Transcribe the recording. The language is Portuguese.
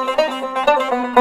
Música